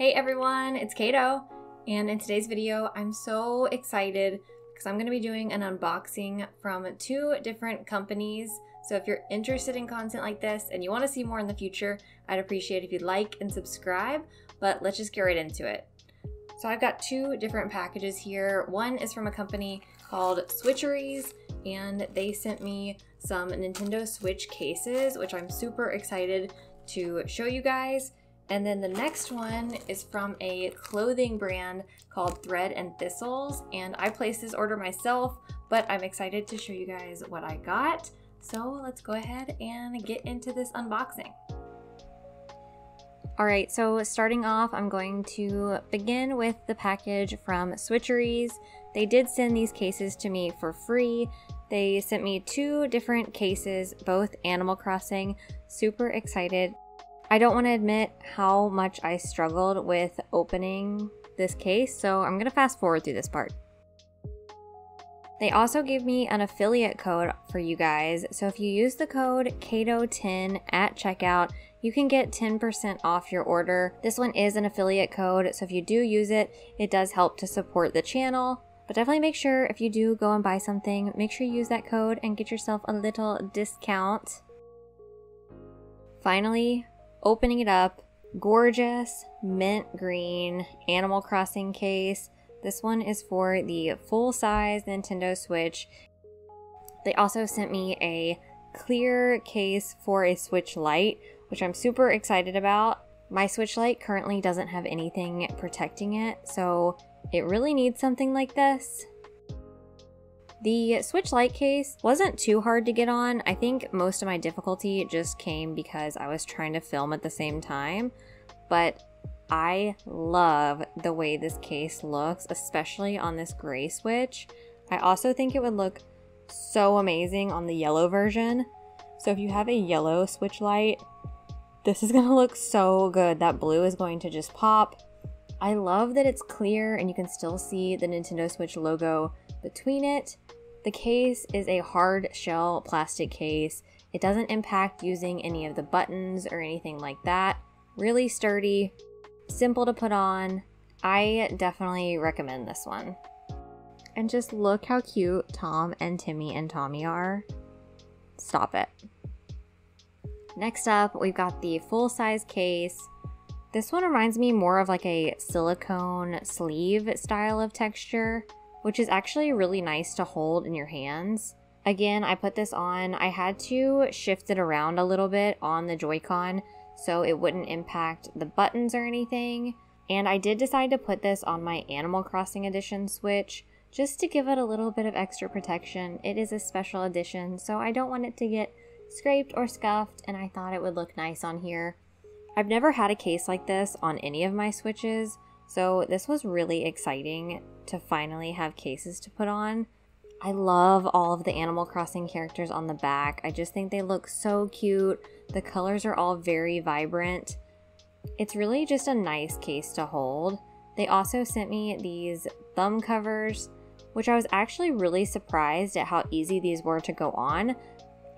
Hey everyone, it's Caito, and in today's video, I'm so excited because I'm going to be doing an unboxing from two different companies. So if you're interested in content like this and you want to see more in the future, I'd appreciate if you'd like and subscribe, but let's just get right into it. So I've got two different packages here. One is from a company called Switcheries, and they sent me some Nintendo Switch cases, which I'm super excited to show you guys. And then the next one is from a clothing brand called Thread and Thistles. And I placed this order myself, but I'm excited to show you guys what I got. So let's go ahead and get into this unboxing. All right, so starting off, I'm going to begin with the package from Switcheries. They did send these cases to me for free. They sent me two different cases, both Animal Crossing. Super excited. I don't want to admit how much I struggled with opening this case, so I'm going to fast forward through this part. They also gave me an affiliate code for you guys, so if you use the code CAITO10 at checkout, you can get 10% off your order. This one is an affiliate code, so if you do use it, it does help to support the channel. But definitely make sure if you do go and buy something, make sure you use that code and get yourself a little discount. Finally, opening it up, gorgeous mint green Animal Crossing case. This one is for the full size Nintendo Switch. They also sent me a clear case for a Switch Lite, which I'm super excited about. My Switch Lite currently doesn't have anything protecting it, so it really needs something like this. The Switch Lite case wasn't too hard to get on. I think most of my difficulty just came because I was trying to film at the same time. But I love the way this case looks, especially on this gray Switch. I also think it would look so amazing on the yellow version. So if you have a yellow Switch Lite, this is going to look so good. That blue is going to just pop. I love that it's clear and you can still see the Nintendo Switch logo between it. The case is a hard shell plastic case. It doesn't impact using any of the buttons or anything like that. Really sturdy, simple to put on. I definitely recommend this one. And just look how cute Tom and Timmy and Tommy are. Stop it. Next up, we've got the full size case. This one reminds me more of like a silicone sleeve style of texture which is actually really nice to hold in your hands. Again, I put this on, I had to shift it around a little bit on the Joy-Con so it wouldn't impact the buttons or anything. And I did decide to put this on my Animal Crossing Edition Switch just to give it a little bit of extra protection. It is a special edition, so I don't want it to get scraped or scuffed, and I thought it would look nice on here. I've never had a case like this on any of my Switches, so this was really exciting to finally have cases to put on. I love all of the Animal Crossing characters on the back. I just think they look so cute. The colors are all very vibrant. It's really just a nice case to hold. They also sent me these thumb covers, which I was actually really surprised at how easy these were to go on.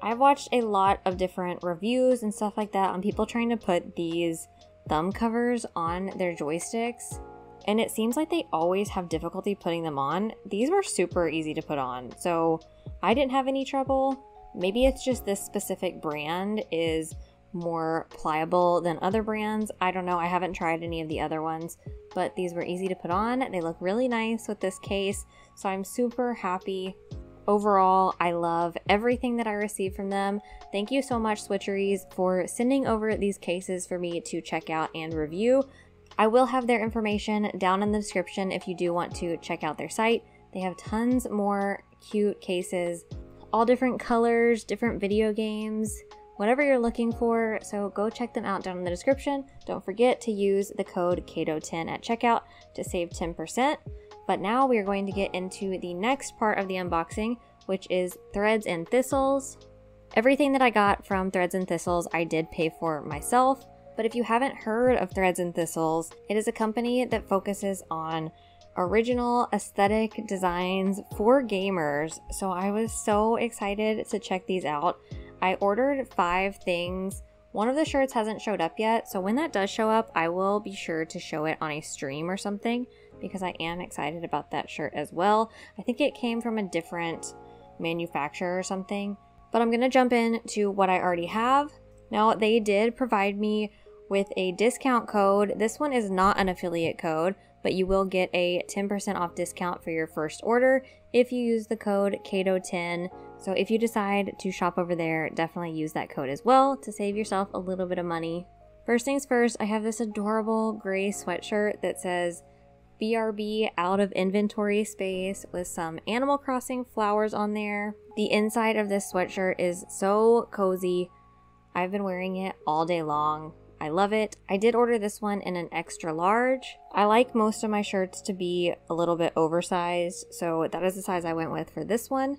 I've watched a lot of different reviews and stuff like that on people trying to put these thumb covers on their joysticks, and it seems like they always have difficulty putting them on. These were super easy to put on, so I didn't have any trouble. Maybe it's just this specific brand is more pliable than other brands. I don't know. I haven't tried any of the other ones, but these were easy to put on. They look really nice with this case, so I'm super happy Overall, I love everything that I received from them. Thank you so much, Switcheries, for sending over these cases for me to check out and review. I will have their information down in the description if you do want to check out their site. They have tons more cute cases, all different colors, different video games, whatever you're looking for. So go check them out down in the description. Don't forget to use the code CAITO10 at checkout to save 10%. But now we are going to get into the next part of the unboxing, which is Threads and Thistles. Everything that I got from Threads and Thistles I did pay for myself, but if you haven't heard of Threads and Thistles, it is a company that focuses on original aesthetic designs for gamers. So I was so excited to check these out. I ordered five things One of the shirts hasn't showed up yet, so when that does show up, I will be sure to show it on a stream or something because I am excited about that shirt as well. I think it came from a different manufacturer or something, but I'm going to jump into what I already have. Now, they did provide me with a discount code. This one is not an affiliate code, but you will get a 10% off discount for your first order if you use the code CAITO10. So if you decide to shop over there, definitely use that code as well to save yourself a little bit of money. First things first, I have this adorable gray sweatshirt that says BRB out of inventory space with some Animal Crossing flowers on there. The inside of this sweatshirt is so cozy. I've been wearing it all day long. I love it. I did order this one in an extra large. I like most of my shirts to be a little bit oversized, so that is the size I went with for this one.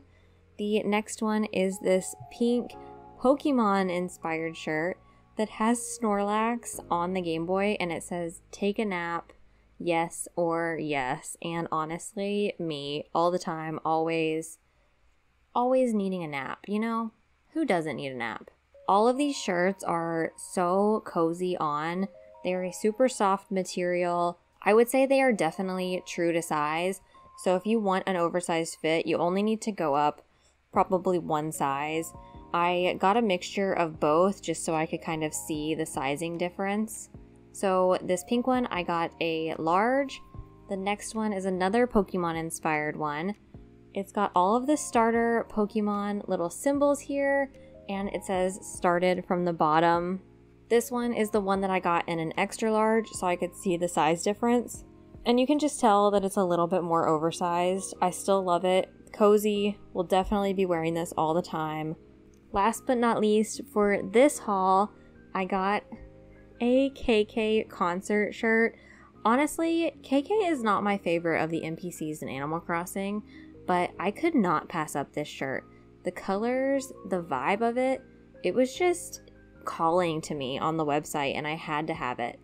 The next one is this pink Pokemon inspired shirt that has Snorlax on the Game Boy and it says take a nap, yes or yes. And honestly, me all the time, always, always needing a nap, you know? Who doesn't need a nap? All of these shirts are so cozy on. They are a super soft material. I would say they are definitely true to size. So if you want an oversized fit, you only need to go up probably one size. I got a mixture of both just so I could kind of see the sizing difference. So this pink one, I got a large. The next one is another Pokemon inspired one. It's got all of the starter Pokemon little symbols here and it says started from the bottom. This one is the one that I got in an extra large so I could see the size difference. And you can just tell that it's a little bit more oversized. I still love it. Cozy. Will definitely be wearing this all the time. Last but not least, for this haul, I got a KK concert shirt. Honestly, KK is not my favorite of the NPCs in Animal Crossing, but I could not pass up this shirt the colors, the vibe of it, it was just calling to me on the website and I had to have it.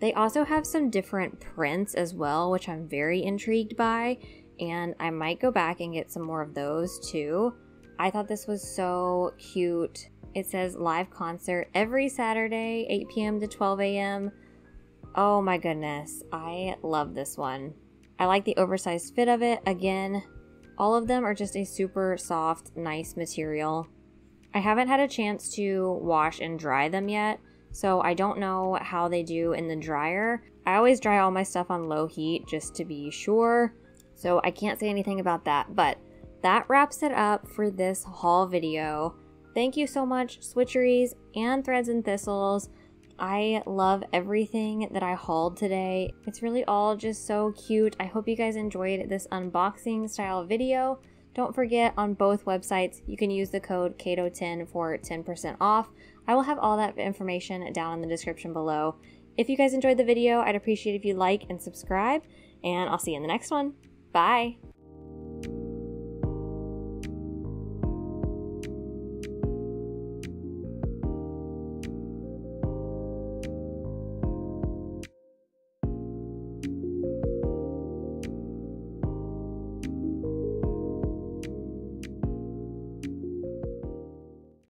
They also have some different prints as well, which I'm very intrigued by, and I might go back and get some more of those too. I thought this was so cute. It says live concert every Saturday, 8 p.m. to 12 a.m. Oh my goodness, I love this one. I like the oversized fit of it. Again, all of them are just a super soft, nice material. I haven't had a chance to wash and dry them yet, so I don't know how they do in the dryer. I always dry all my stuff on low heat just to be sure, so I can't say anything about that, but that wraps it up for this haul video. Thank you so much, Switcheries and Threads and Thistles. I love everything that I hauled today. It's really all just so cute. I hope you guys enjoyed this unboxing style video. Don't forget on both websites, you can use the code CAITO10 for 10% off. I will have all that information down in the description below. If you guys enjoyed the video, I'd appreciate if you like and subscribe, and I'll see you in the next one. Bye!